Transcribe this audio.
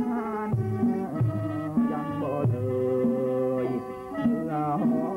han dòng bờ trời mưa hoa